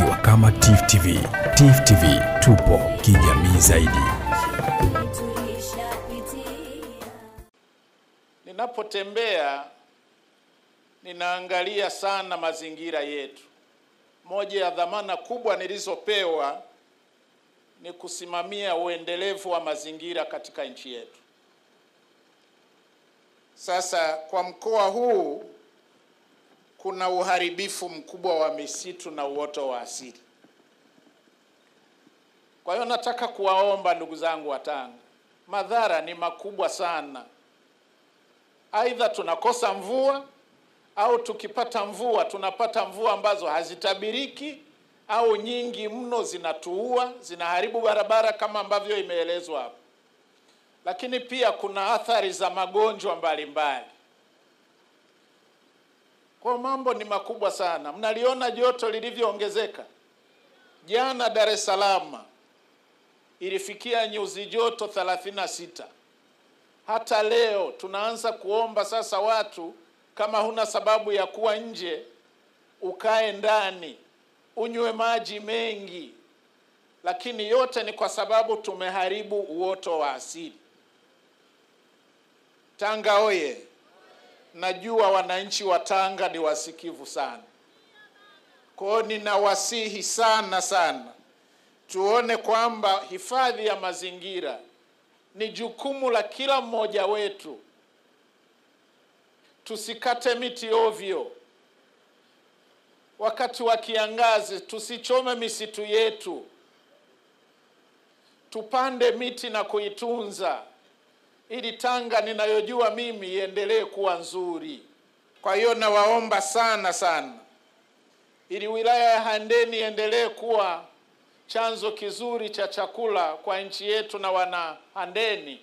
tukiwa kama Tif TV. Tif TV tupo kijamii zaidi. Ninapotembea ninaangalia sana mazingira yetu. Moja ya dhamana kubwa nilizopewa ni kusimamia uendelevu wa mazingira katika nchi yetu. Sasa kwa mkoa huu kuna uharibifu mkubwa wa misitu na uoto wa asili. Kwa hiyo nataka kuwaomba ndugu zangu wa Tanga, madhara ni makubwa sana. Aidha tunakosa mvua au tukipata mvua tunapata mvua ambazo hazitabiriki au nyingi mno zinatuua, zinaharibu barabara kama ambavyo imeelezwa hapo. Lakini pia kuna athari za magonjwa mbalimbali. Kwa mambo ni makubwa sana. Mnaliona joto lilivyoongezeka. Jana Dar es Salaam ilifikia nyuzi joto 36. Hata leo tunaanza kuomba sasa watu, kama huna sababu ya kuwa nje, ukae ndani, unywe maji mengi. Lakini yote ni kwa sababu tumeharibu uoto wa asili. Tanga oye! Najua wananchi wa Tanga ni wasikivu sana. Kwa hiyo ninawasihi sana sana, tuone kwamba hifadhi ya mazingira ni jukumu la kila mmoja wetu. Tusikate miti ovyo. Wakati wa kiangazi tusichome misitu yetu, tupande miti na kuitunza ili Tanga ninayojua mimi iendelee kuwa nzuri. Kwa hiyo nawaomba sana sana, ili wilaya ya Handeni iendelee kuwa chanzo kizuri cha chakula kwa nchi yetu na wana Handeni,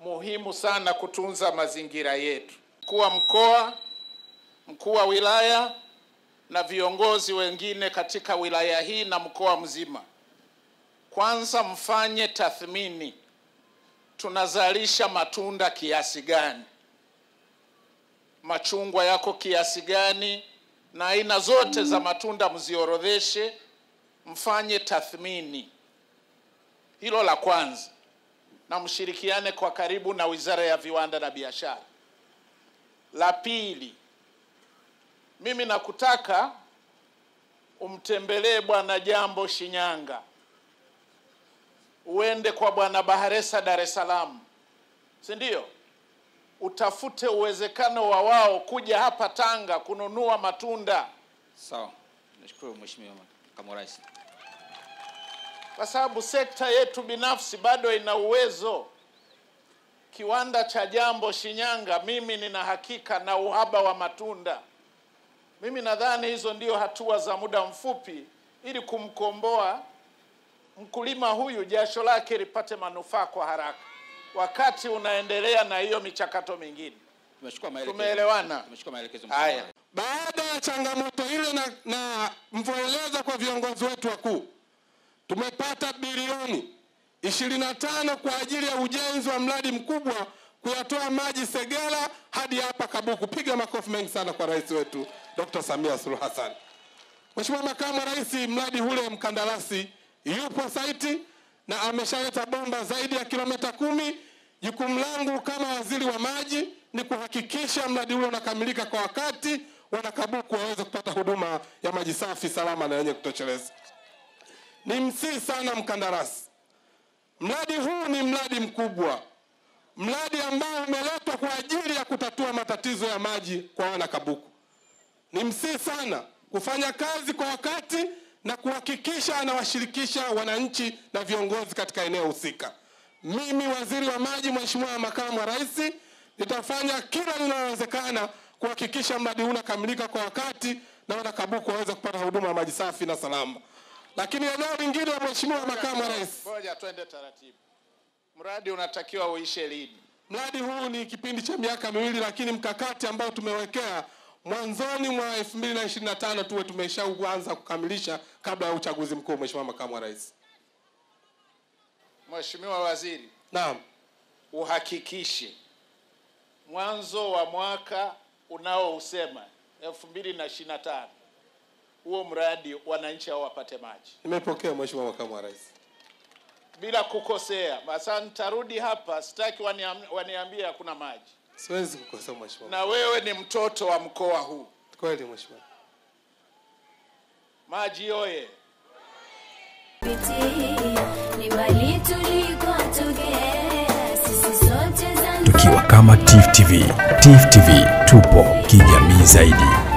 muhimu sana kutunza mazingira yetu. Mkuu wa mkoa, mkuu wa wilaya na viongozi wengine katika wilaya hii na mkoa mzima, kwanza mfanye tathmini tunazalisha matunda kiasi gani, machungwa yako kiasi gani, na aina zote za matunda mziorodheshe, mfanye tathmini. Hilo la kwanza, na mshirikiane kwa karibu na Wizara ya Viwanda na Biashara. La pili, mimi nakutaka umtembelee Bwana Jambo Shinyanga uende kwa bwana Baharesa Dar es Salaam, si ndio? Utafute uwezekano wa wao kuja hapa Tanga kununua matunda, Sawa, nashukuru Mheshimiwa Makamu Rais. kwa sababu sekta yetu binafsi bado ina uwezo. Kiwanda cha Jambo Shinyanga, mimi nina hakika na uhaba wa matunda. Mimi nadhani hizo ndio hatua za muda mfupi ili kumkomboa mkulima huyu jasho lake lipate manufaa kwa haraka, wakati unaendelea na hiyo michakato mingine. Tumeelewana? Tumechukua maelekezo. Haya, Baada ya changamoto ile na, na mvyoeleza kwa viongozi wetu wakuu, tumepata bilioni 25 kwa ajili ya ujenzi wa mradi mkubwa kuyatoa maji Segera hadi hapa Kabuku. Piga makofi mengi sana kwa rais wetu Dr. Samia Suluhu Hassan. Mheshimiwa Makamu wa Rais, mradi ule mkandarasi yupo saiti na ameshaleta bomba zaidi ya kilomita kumi. Jukumu langu kama waziri wa maji ni kuhakikisha mradi huo unakamilika kwa wakati, wanakabuku waweze kupata huduma ya maji safi, salama na yenye kutosheleza. Ni msii sana mkandarasi, mradi huu ni mradi mkubwa, mradi ambao umeletwa kwa ajili ya kutatua matatizo ya maji kwa wanakabuku ni msii sana kufanya kazi kwa wakati na kuhakikisha anawashirikisha wananchi na viongozi katika eneo husika. Mimi waziri wa maji, Mheshimiwa Makamu wa Rais, nitafanya kila linalowezekana kuhakikisha mradi huu unakamilika kwa wakati na wanakabuku waweze kupata huduma ya maji safi na salama. Lakini eneo lingine, Mheshimiwa Makamu wa Rais, ngoja twende taratibu. Mradi unatakiwa uishe lini? Mradi huu ni kipindi cha miaka miwili, lakini mkakati ambao tumewekea mwanzoni mwa 2025 tuwe tumeshaanza kukamilisha kabla ya uchaguzi mkuu. Mheshimiwa Makamu wa Rais. Mheshimiwa Waziri, Naam. uhakikishe mwanzo wa mwaka unaousema 2025 huo mradi wananchi hao wapate maji Nimepokea Mheshimiwa Makamu wa Rais. bila kukosea. Sasa nitarudi hapa, sitaki waniambia waniambie hakuna maji, Siwezi kukosa Mheshimiwa. na wewe ni mtoto wa mkoa huu. Kweli Mheshimiwa. Maji oye! Tukiwa kama TIFF TV, TIFF TV tupo kijamii zaidi.